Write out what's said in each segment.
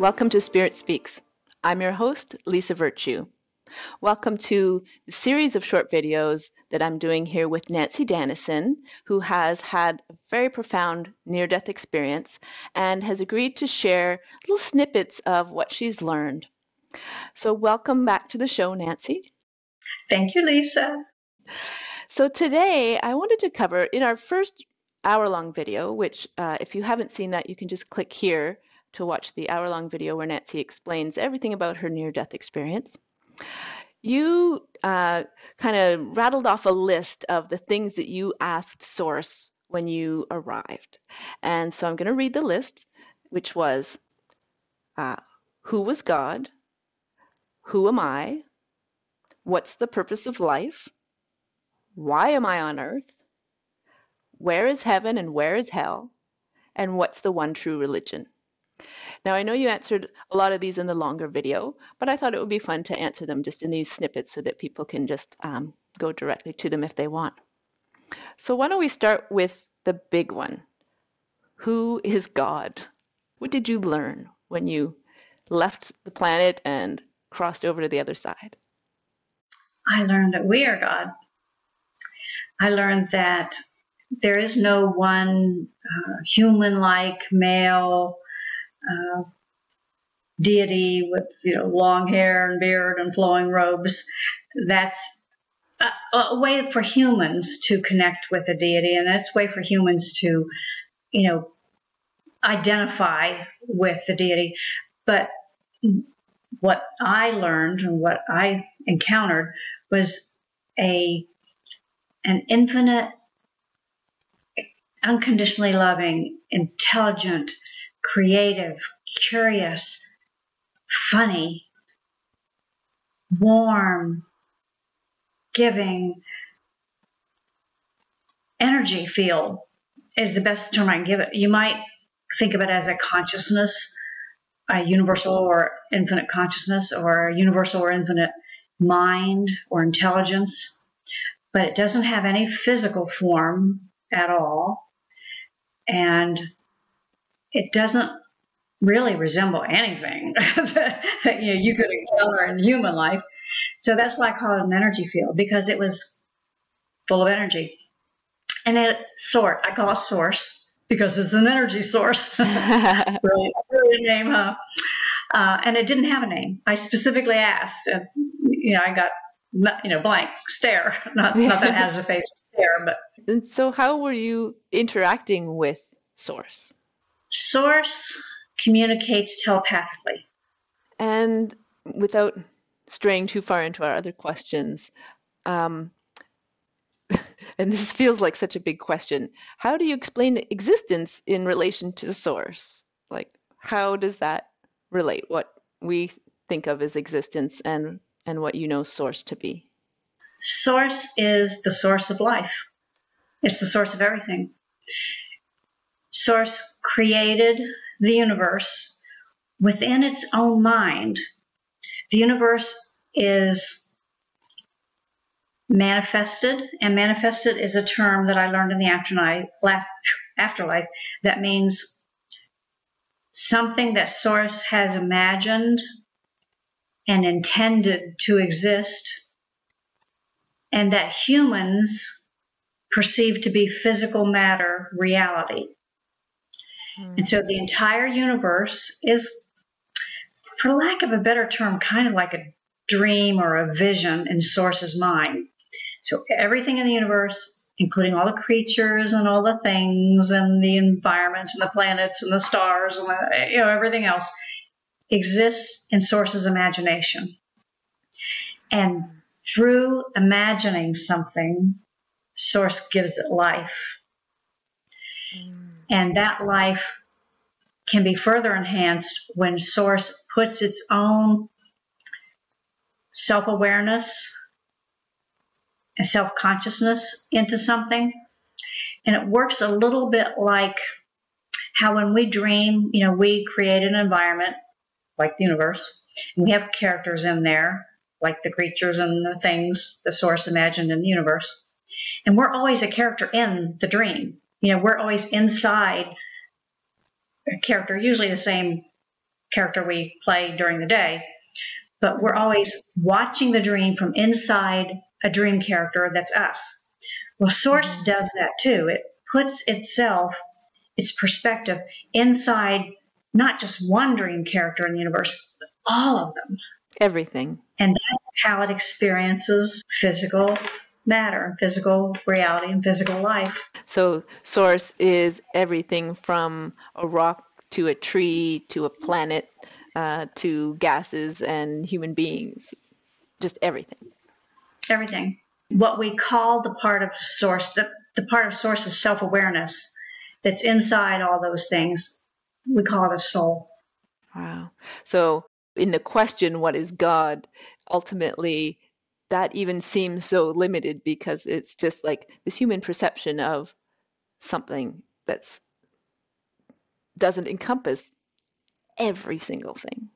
Welcome to Spirit Speaks. I'm your host, Lisa Virtue. Welcome to the series of short videos that I'm doing here with Nanci Danison, who has had a very profound near death experience and has agreed to share little snippets of what she's learned. So, welcome back to the show, Nanci. Thank you, Lisa. So, today I wanted to cover in our first hour long video, which, uh, if you haven't seen that, you can just click here to watch the hour long video where Nanci explains everything about her near death experience. You uh, kind of rattled off a list of the things that you asked Source when you arrived. And so I'm going to read the list, which was uh, Who was God? Who am I? What's the purpose of life? Why am I on earth? Where is heaven and where is hell? And what's the one true religion? Now, I know you answered a lot of these in the longer video, but I thought it would be fun to answer them just in these snippets so that people can just um, go directly to them if they want. So why don't we start with the big one? Who is God? What did you learn when you left the planet and crossed over to the other side? I learned that we are God. I learned that there is no one uh, human like male uh, deity with you know long hair and beard and flowing robes. That's a, a, way for humans to connect with a deity, and that's a way for humans to, you know, identify with the deity. But what I learned and what I encountered was a an infinite, unconditionally loving, intelligent, creative, curious, funny, warm, giving energy field is the best term I can give it. You might think of it as a consciousness, a universal or infinite consciousness, or a universal or infinite mind or intelligence, but it doesn't have any physical form at all. And it doesn't really resemble anything that, that, you know you could encounter in human life. So that's why I call it an energy field because it was full of energy. And it sort I call it source because it's an energy source. really name, huh? Uh, and it didn't have a name. I specifically asked, and you know, I got you know blank stare. Not not that has a face stare, but. And so, how were you interacting with Source? Source communicates telepathically. And without straying too far into our other questions, um, and this feels like such a big question, how do you explain existence in relation to source? Like, how does that relate? What we think of as existence and and what you know source to be. Source is the source of life. It's the source of everything. Source created the universe within its own mind. The universe is manifested, and manifested is a term that I learned in the afterlife, afterlife that means something that Source has imagined and intended to exist, and that humans perceive to be physical matter reality. And so the entire universe is, for lack of a better term, kind of like a dream or a vision in Source's mind. So everything in the universe, including all the creatures and all the things and the environment and the planets and the stars and the, you know everything else, exists in Source's imagination. And through imagining something, Source gives it life. Mm. And that life can be further enhanced when Source puts its own self awareness and self consciousness into something. And it works a little bit like how when we dream, you know, we create an environment like the universe, and we have characters in there, like the creatures and the things the source imagined in the universe. And we're always a character in the dream. You know, we're always inside a character, usually the same character we play during the day, but we're always watching the dream from inside a dream character that's us. Well, Source mm-hmm. does that too. It puts itself, its perspective, inside not just one dream character in the universe, but all of them. Everything. And that's how it experiences physical matter, physical reality, and physical life. So, Source is everything from a rock to a tree to a planet uh, to gases and human beings. Just everything. Everything. What we call the part of Source, the, the part of Source is self awareness that's inside all those things. We call it a soul. Wow. So, in the question, what is God? Ultimately, that even seems so limited because it's just like this human perception of something that's doesn't encompass every single thing.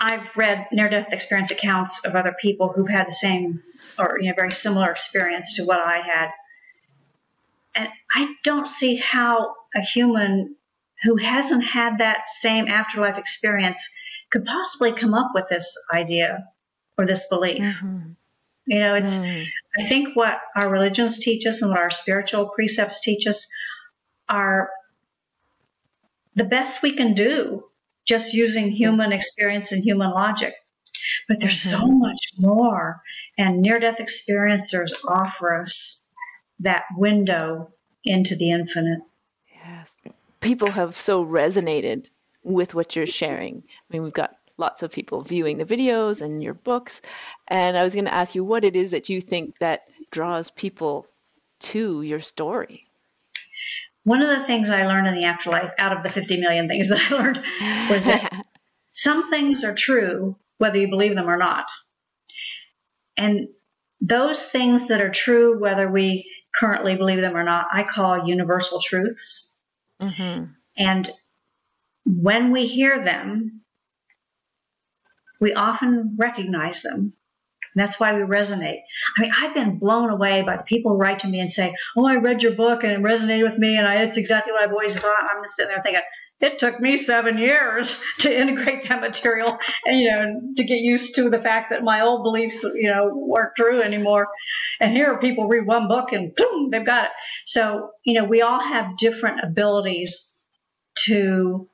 I've read near-death experience accounts of other people who've had the same or you know very similar experience to what I had, and I don't see how a human who hasn't had that same afterlife experience could possibly come up with this idea or this belief. Mm-hmm. You know, it's, mm. I think what our religions teach us and what our spiritual precepts teach us are the best we can do just using human yes. experience and human logic. But there's mm-hmm. so much more, and near death experiencers offer us that window into the infinite. Yes. People have so resonated with what you're sharing. I mean, we've got lots of people viewing the videos and your books. And I was going to ask you what it is that you think that draws people to your story. One of the things I learned in the afterlife, out of the 50 million things that I learned, was that some things are true whether you believe them or not. And those things that are true, whether we currently believe them or not, I call universal truths. Mm-hmm. And when we hear them, we often recognize them. That's why we resonate. I mean, I've been blown away by people write to me and say, "Oh, I read your book and it resonated with me, and I, it's exactly what I've always thought." I'm just sitting there thinking, it took me seven years to integrate that material and you know to get used to the fact that my old beliefs you know weren't true anymore and here are people read one book and boom they've got it so you know we all have different abilities to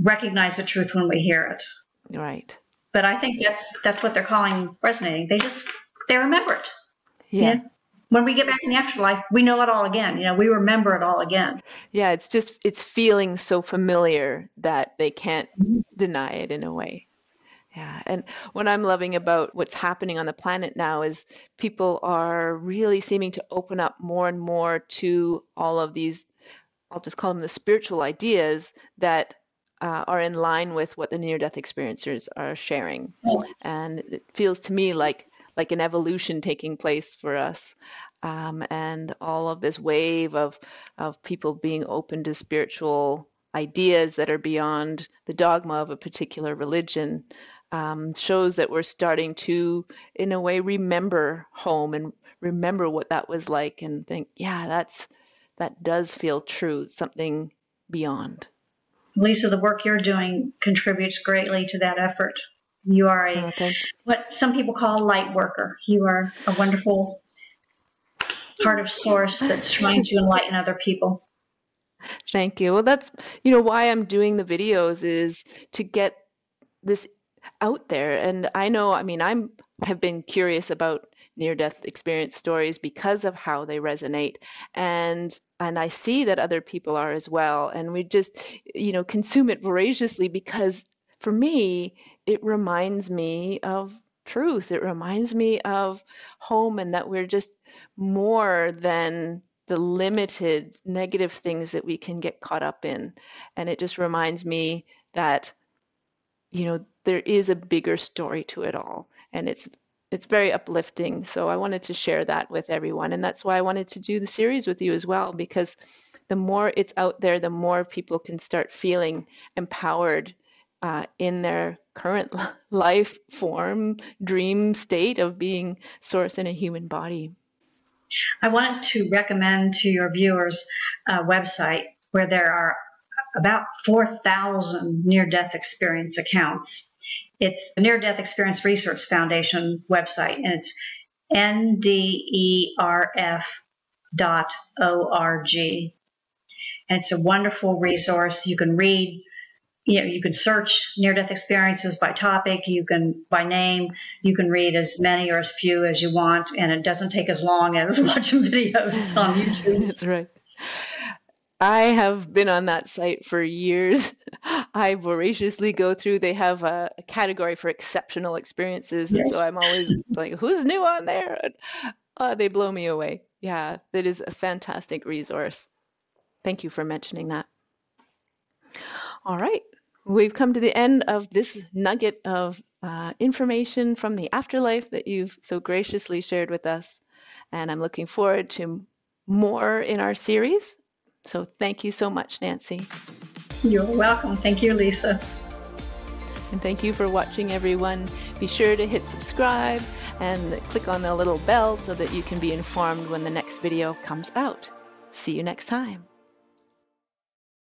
recognize the truth when we hear it Right. But I think that's that's what they're calling resonating. They just they remember it. Yeah. When we get back in the afterlife, we know it all again. You know, we remember it all again. Yeah, it's just it's feeling so familiar that they can't mm-hmm. deny it in a way. Yeah, and what I'm loving about what's happening on the planet now is people are really seeming to open up more and more to all of these, I'll just call them the spiritual ideas that uh, are in line with what the near-death experiencers are sharing, and it feels to me like like an evolution taking place for us, um, and all of this wave of of people being open to spiritual ideas that are beyond the dogma of a particular religion um, shows that we're starting to, in a way, remember home and remember what that was like, and think, yeah, that's that does feel true, something beyond. Lisa, the work you're doing contributes greatly to that effort. You are a oh, okay. what some people call a light worker. You are a wonderful part of Source that's trying to enlighten other people. Thank you. Well, that's you know why I'm doing the videos is to get this out there. And I know, I mean, I'm have been curious about near death experience stories because of how they resonate. And and I see that other people are as well. And we just you know consume it voraciously because for me it reminds me of truth. It reminds me of home and that we're just more than the limited negative things that we can get caught up in. And it just reminds me that you know there is a bigger story to it all. And it's it's very uplifting. So I wanted to share that with everyone. And that's why I wanted to do the series with you as well, because the more it's out there, the more people can start feeling empowered uh, in their current life form, dream state of being source in a human body. I want to recommend to your viewers a website where there are about 4,000 near death experience accounts. It's the Near Death Experience Research Foundation website, and it's nderf.org. And it's a wonderful resource. You can read, you know, you can search near death experiences by topic, you can by name, you can read as many or as few as you want, and it doesn't take as long as watching videos on YouTube. That's right. I have been on that site for years. I voraciously go through. They have a, a category for exceptional experiences, and so I'm always like, "Who's new on there?" Uh, they blow me away. Yeah, that is a fantastic resource. Thank you for mentioning that. All right, we've come to the end of this nugget of uh, information from the afterlife that you've so graciously shared with us, and I'm looking forward to more in our series. So thank you so much, Nanci. You're welcome. Thank you, Lisa. And thank you for watching, everyone. Be sure to hit subscribe and click on the little bell so that you can be informed when the next video comes out. See you next time.